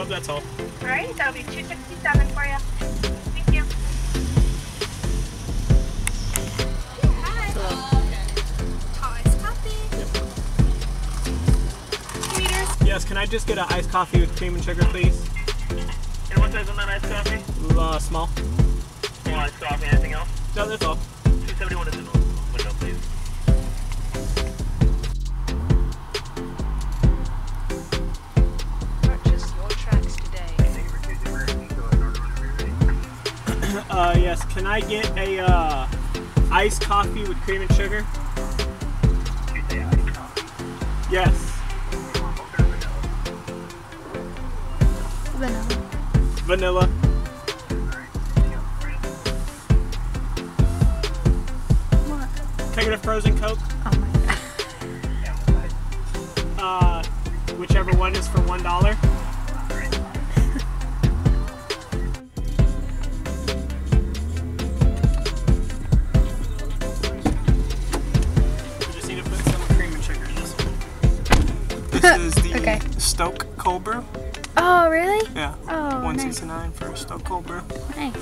No, that's all. All right, that'll be 267 for you. Thank you. Yes, can I just get an iced coffee with cream and sugar, please? And what size on that iced coffee? Uh, small. Small iced coffee, anything else? No, that's all. 271 is the window, yes, can I get a, uh, iced coffee with cream and sugar? Tuesday iced coffee. Yes. Vanilla. Vanilla. What? Can I get a frozen Coke? Oh my god. Uh, whichever one is for one dollar. Is. SToK Cold Brew. Oh, really? Yeah. Oh, One nice. sixty nine for SToK Cold Brew. Nice.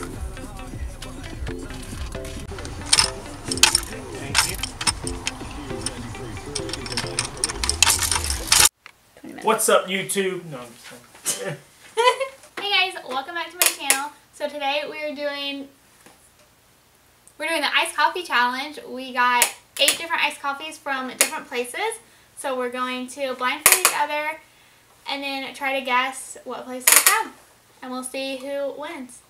Thank you. 20 minutes. What's up, YouTube? No, I'm just kidding. Hey guys, welcome back to my channel. So today we are doing we're doing the iced coffee challenge. We got eight different iced coffees from different places. So we're going to blindfold each other and then try to guess what place they're from. And we'll see who wins.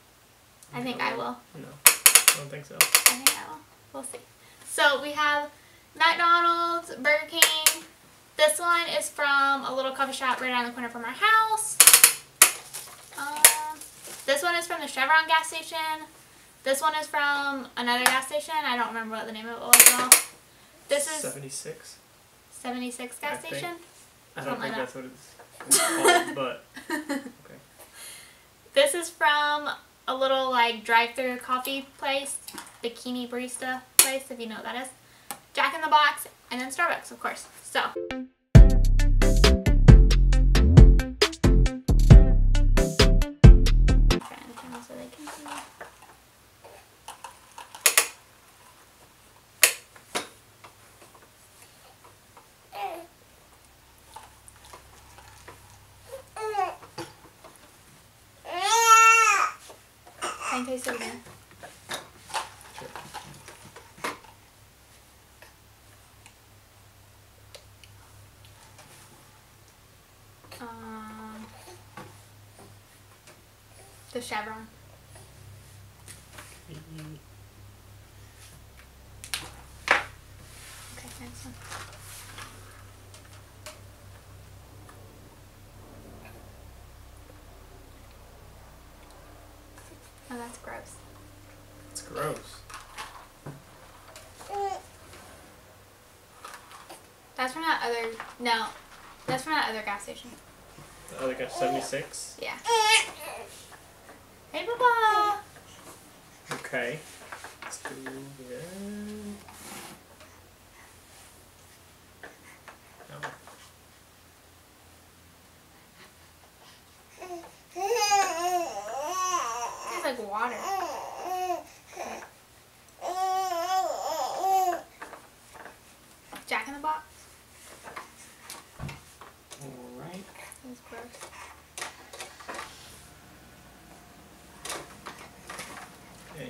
I think I will. No, I don't think so. I think I will. We'll see. So we have McDonald's, Burger King. This one is from a little coffee shop right around the corner from our house. Um, this one is from the Chevron gas station. This one is from another gas station. I don't remember what the name of it was though. This is 76. 76 gas I think. station. I don't think that's what it's, but okay. This is from a little like drive-through coffee place, Bikini Barista place, if you know what that is. Jack in the Box, and then Starbucks, of course. So. Taste it again? Um, the chevron. Okay, next one. Oh, that's gross. It's gross. That's from that other. No, that's from that other gas station. The other guy, 76. Yeah. Hey, Baba. Okay. Let's do it. No. Tastes like water. Jack in the Box. Alright. That's gross. And.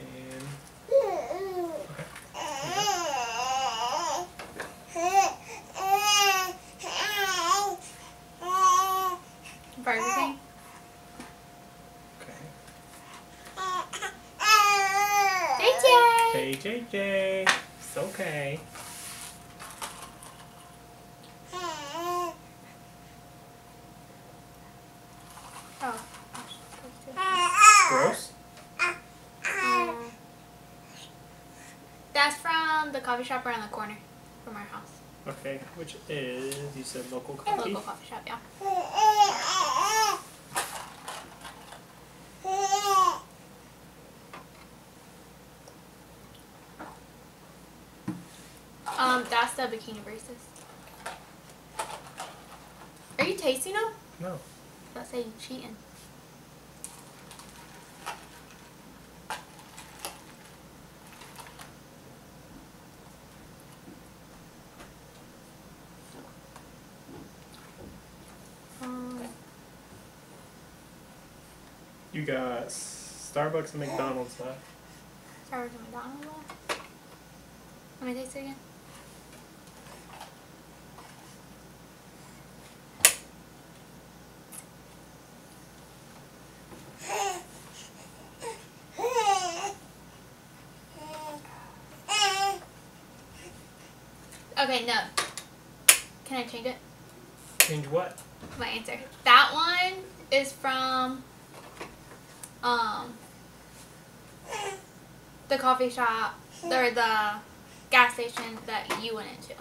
Burger King. Okay. JJ. It's okay. Oh. Gross? That's from the coffee shop around the corner from our house. Okay, which is, you said local coffee? Local coffee shop, yeah. that's the bikini baristas. Are you tasting them? No. Let's you cheating. Um. You got Starbucks and McDonald's left. Starbucks and McDonald's left? Let me taste it again. Okay, no. Can I change it? Change what? My answer. That one is from um the coffee shop or the gas station that you went into.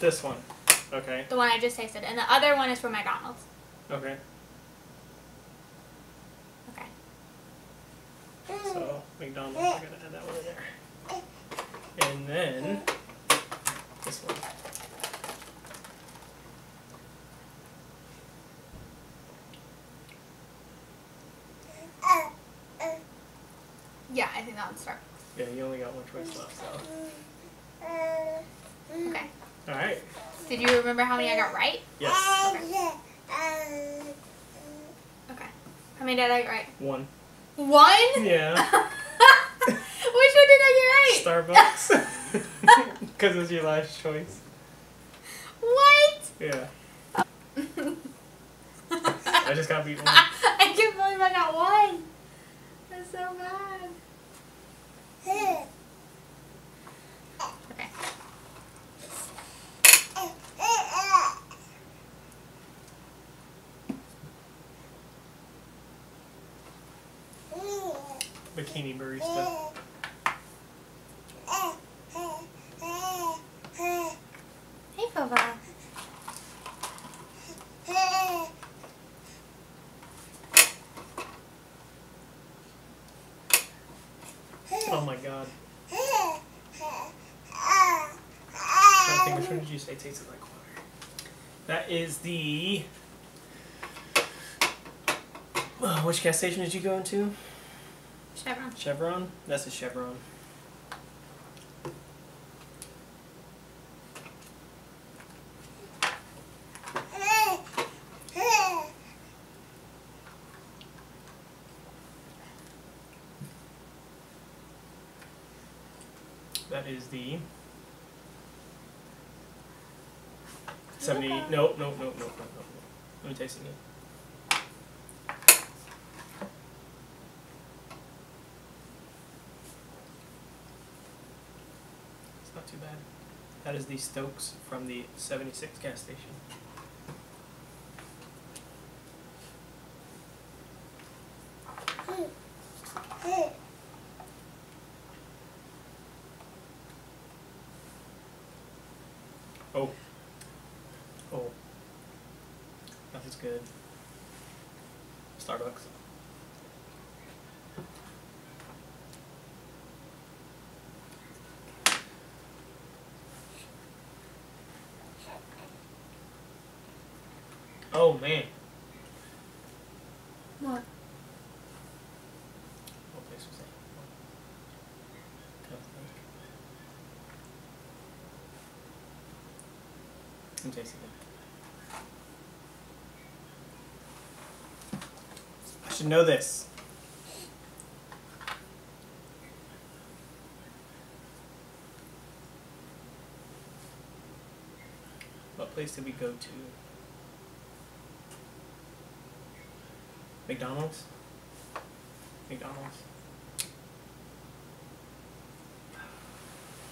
This one. Okay. The one I just tasted. And the other one is from McDonald's. Okay. Okay. So McDonald's, I gotta add that one in there. And then this one. Yeah, I think that one's Starbucks. Yeah, you only got one choice left, so. Okay. Alright. Did you remember how many I got right? Yes. Okay. How many did I get right? One. One? Yeah. Which one did I get right? Starbucks. Because it's your last choice. What? Yeah. I just got beat one. I can't believe I got one. That's so bad. Bikini barista. Oh my god. I think which one did you say tasted like water? That is the. Uh, which gas station did you go into? Chevron. Chevron? That's a Chevron. That is the. 70. Nope, nope, nope, nope, nope, nope. Let me taste it again. It's not too bad. That is the Stokes from the 76 gas station. Oh. Oh. That is good. Starbucks. Oh man. What? What place was that? Trying to think. I'm tasting it. I should know this. What place did we go to? McDonald's? McDonald's.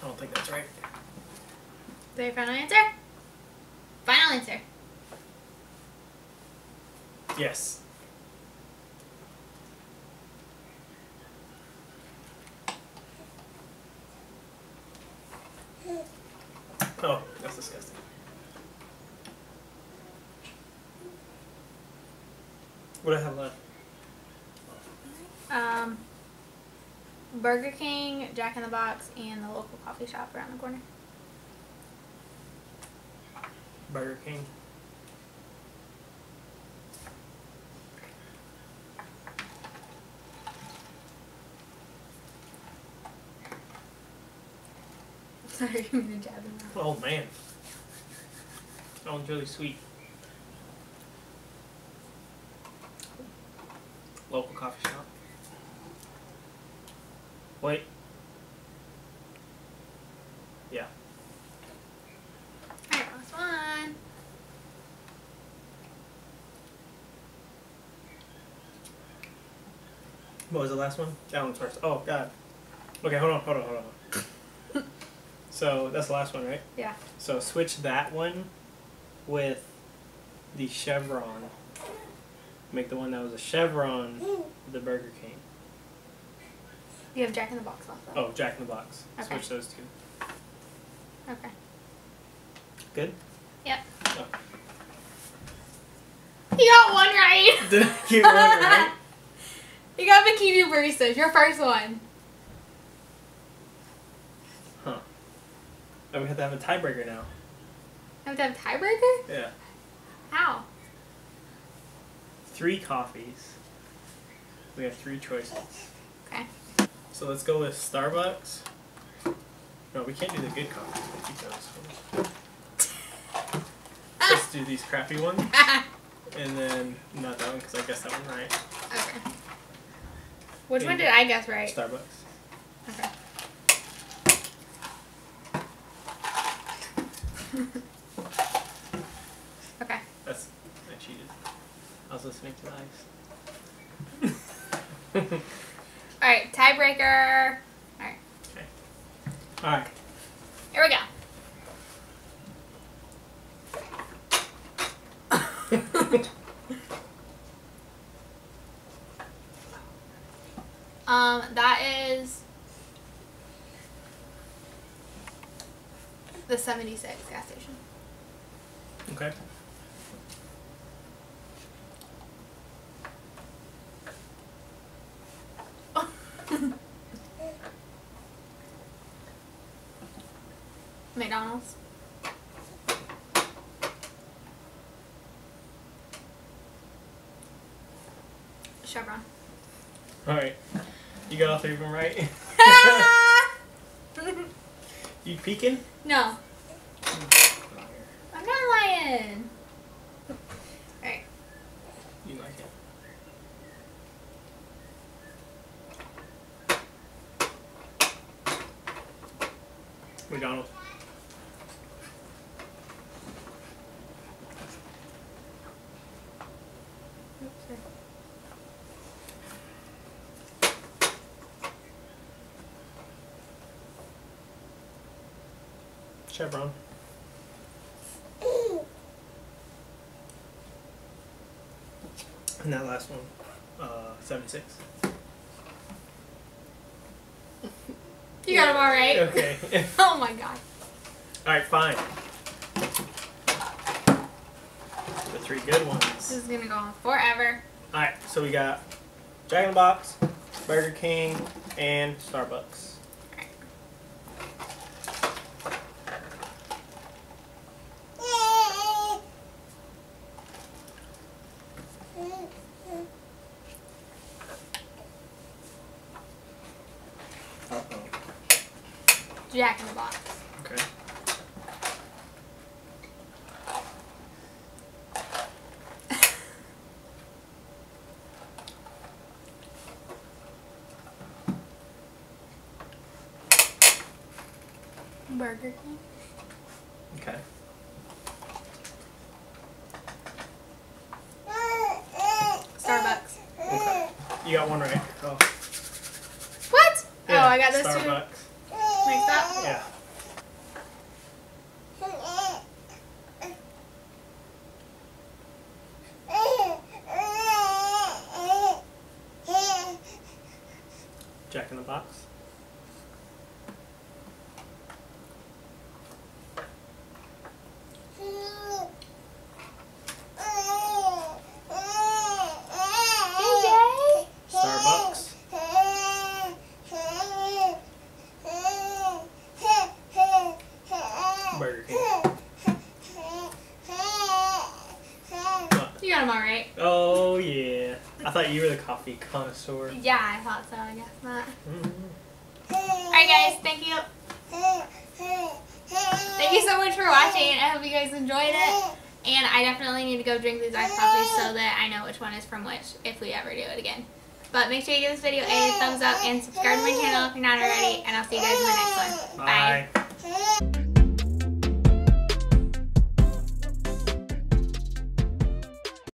I don't think that's right. Is that your final answer? Final answer. Yes. Oh, that's disgusting. What do I have left? Um, Burger King, Jack in the Box, and the local coffee shop around the corner. Burger King. Sorry, I'm gonna jab him. Oh man. That one's really sweet. Local coffee shop. Wait. Yeah. Alright, last one. What was the last one? That one's first. Oh god. Okay, hold on, hold on, hold on. so that's the last one, right? Yeah. So switch that one with the chevron. Make the one that was a chevron the Burger King. You have Jack in the Box though. Oh, Jack in the Box. Okay. Switch those two. Okay. Good. Yep. Oh. You got one right. Did I get one right? You got bikini baristas. Your first one. Huh. Oh, we have to have a tiebreaker now. Have to have a tiebreaker? Yeah. How? Three coffees. We have three choices. Okay. So let's go with Starbucks. No, we can't do the good coffees. We keep those. Let's do these crappy ones, and then not that one because I guessed that one right. okay. Which one did I guess right? Starbucks. Okay. That's I cheated. I was listening to the ice. All right. Tiebreaker. Alright. Okay. Alright. Here we go. Um, that is the 76 gas station. okay. McDonald's. Chevron. All right. You got all three of them right. you peeking? no, I'm not lying. Alright. You like it. McDonald's. Chevron. And that last one, uh, 76. You got them all right. Okay. Oh my god. Alright, fine. The three good ones. This is gonna go on forever. Alright, so we got Jack in Box, Burger King, and Starbucks. Jack in the Box. Okay. Burger King. Okay. Starbucks. Okay. You got one right. Oh. What? Yeah, oh, I got those two Starbucks. Mixed up. Yeah. Jack in the Box. AJ. Starbucks. Burger King. What? You got them all right. Oh yeah. I thought you were the coffee connoisseur. Yeah, I thought so. I guess not. Mhm. All right, guys. Thank you. Thank you so much for watching. I hope you guys enjoyed it. And I definitely need to go drink these iced coffees so that I know which one is from which if we ever do it again. But make sure you give this video a thumbs up and subscribe to my channel if you're not already. And I'll see you guys in the next one. Bye. Bye.